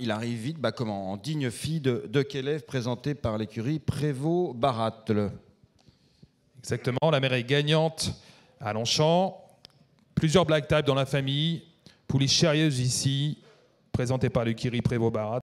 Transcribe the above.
Il arrive vite, bah, comment, en digne fille de, de Kélev, présentée par l'écurie Prévost-Barat. Exactement, la mère est gagnante à Longchamp. Plusieurs black types dans la famille. Pouliche chérieuse ici, présentée par l'écurie Prévost-Barat.